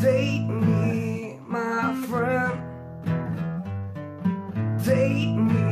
Date me, my friend. Date me.